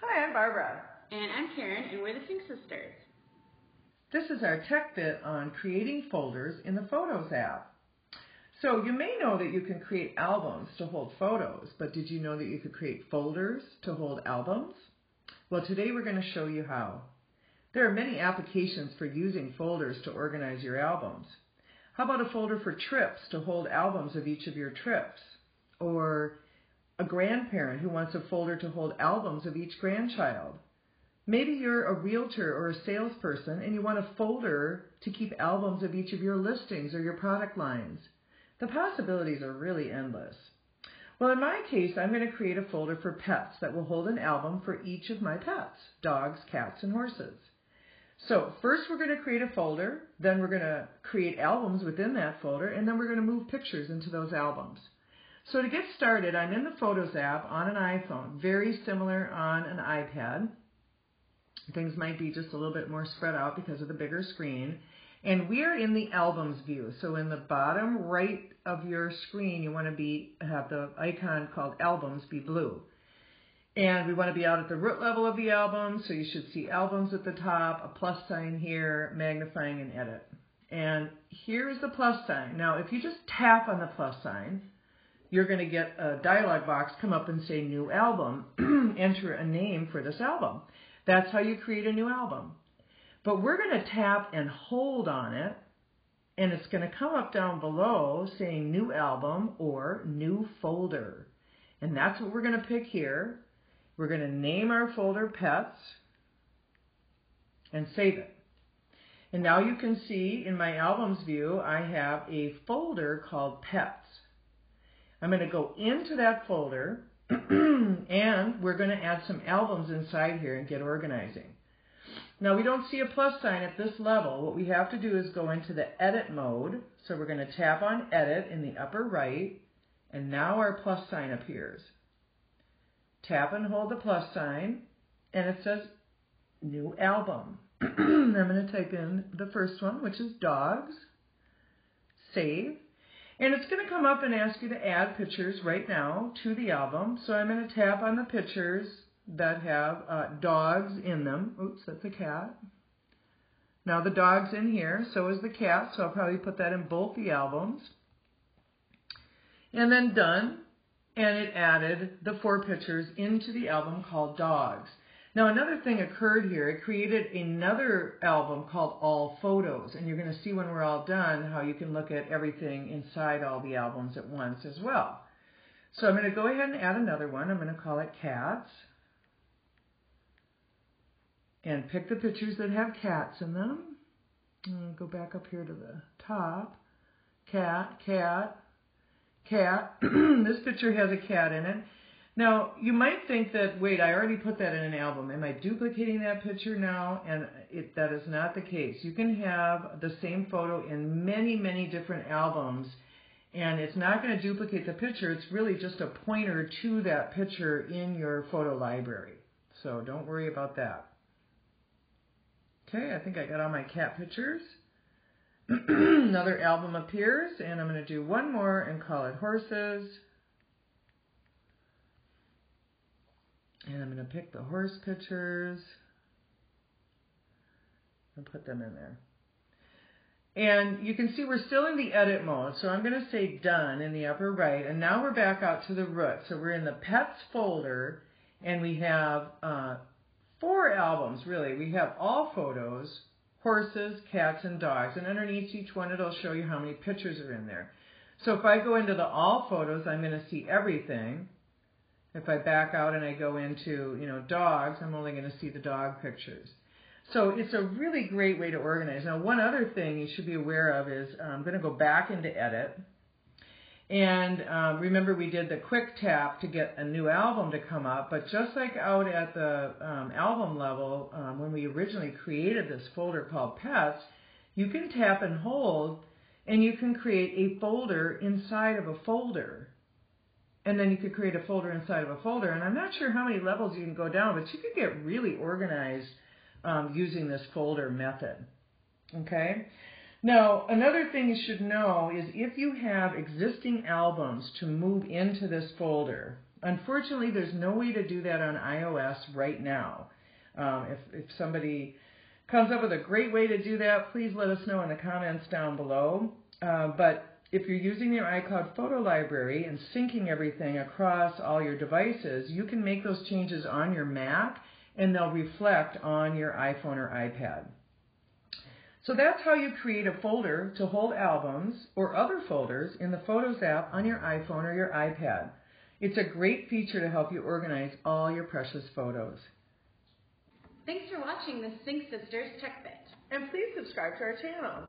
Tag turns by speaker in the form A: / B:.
A: Hi, I'm Barbara.
B: And I'm Karen, and we're the Sync Sisters.
A: This is our tech bit on creating folders in the Photos app. So you may know that you can create albums to hold photos, but did you know that you could create folders to hold albums? Well, today we're going to show you how. There are many applications for using folders to organize your albums. How about a folder for trips to hold albums of each of your trips? Or a grandparent who wants a folder to hold albums of each grandchild. Maybe you're a realtor or a salesperson and you want a folder to keep albums of each of your listings or your product lines. The possibilities are really endless. Well, in my case, I'm going to create a folder for pets that will hold an album for each of my pets, dogs, cats, and horses. So first we're going to create a folder, then we're going to create albums within that folder, and then we're going to move pictures into those albums. So to get started, I'm in the Photos app on an iPhone, very similar on an iPad. Things might be just a little bit more spread out because of the bigger screen. And we are in the albums view. So in the bottom right of your screen, you want to be have the icon called albums be blue. And we want to be out at the root level of the album, so you should see albums at the top, a plus sign here, magnifying and edit. And here's the plus sign. Now, if you just tap on the plus sign, you're going to get a dialog box come up and say new album, enter a name for this album. That's how you create a new album. But we're going to tap and hold on it, and it's going to come up down below saying new album or new folder. And that's what we're going to pick here. We're going to name our folder pets and save it. And now you can see in my albums view, I have a folder called pets. I'm going to go into that folder and we're going to add some albums inside here and get organizing. Now we don't see a plus sign at this level. What we have to do is go into the edit mode. So we're going to tap on edit in the upper right and now our plus sign appears. Tap and hold the plus sign and it says new album. I'm going to type in the first one which is dogs. Save. And it's going to come up and ask you to add pictures right now to the album. So I'm going to tap on the pictures that have uh, dogs in them. Oops, that's a cat. Now the dog's in here, so is the cat, so I'll probably put that in both the albums. And then done, and it added the four pictures into the album called Dogs. Now another thing occurred here. It created another album called All Photos, and you're going to see when we're all done how you can look at everything inside all the albums at once as well. So I'm going to go ahead and add another one. I'm going to call it Cats. And pick the pictures that have cats in them. go back up here to the top. Cat, cat, cat. this picture has a cat in it. Now, you might think that, wait, I already put that in an album. Am I duplicating that picture now? And it, that is not the case. You can have the same photo in many, many different albums, and it's not going to duplicate the picture. It's really just a pointer to that picture in your photo library. So don't worry about that. Okay, I think I got all my cat pictures. Another album appears, and I'm going to do one more and call it Horses. And I'm going to pick the horse pictures and put them in there. And you can see we're still in the edit mode, so I'm going to say done in the upper right, and now we're back out to the root. So we're in the pets folder, and we have uh, four albums, really. We have all photos, horses, cats, and dogs, and underneath each one it'll show you how many pictures are in there. So if I go into the all photos, I'm going to see everything. If I back out and I go into, you know, dogs, I'm only going to see the dog pictures. So it's a really great way to organize. Now, one other thing you should be aware of is uh, I'm going to go back into edit. And um, remember, we did the quick tap to get a new album to come up. But just like out at the um, album level, um, when we originally created this folder called Pets, you can tap and hold, and you can create a folder inside of a folder and then you could create a folder inside of a folder. And I'm not sure how many levels you can go down, but you could get really organized um, using this folder method. Okay? Now, another thing you should know is if you have existing albums to move into this folder, Unfortunately, there's no way to do that on iOS right now. Um, if, if somebody comes up with a great way to do that, please let us know in the comments down below. Uh, but if you're using your iCloud photo library and syncing everything across all your devices, you can make those changes on your Mac and they'll reflect on your iPhone or iPad. So that's how you create a folder to hold albums or other folders in the Photos app on your iPhone or your iPad. It's a great feature to help you organize all your precious photos.
B: Thanks for watching the Sync Sisters Tech Bit.
A: And please subscribe to our channel.